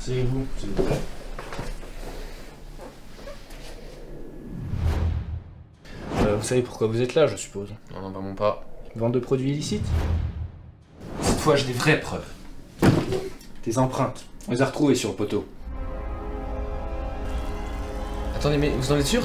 C'est vous, s'il vous. Euh, vous savez pourquoi vous êtes là, je suppose Non, non, vraiment pas. Vente de produits illicites Cette fois, j'ai des vraies preuves. Des empreintes. On les a retrouvées sur le poteau. Attendez, mais vous en êtes sûr?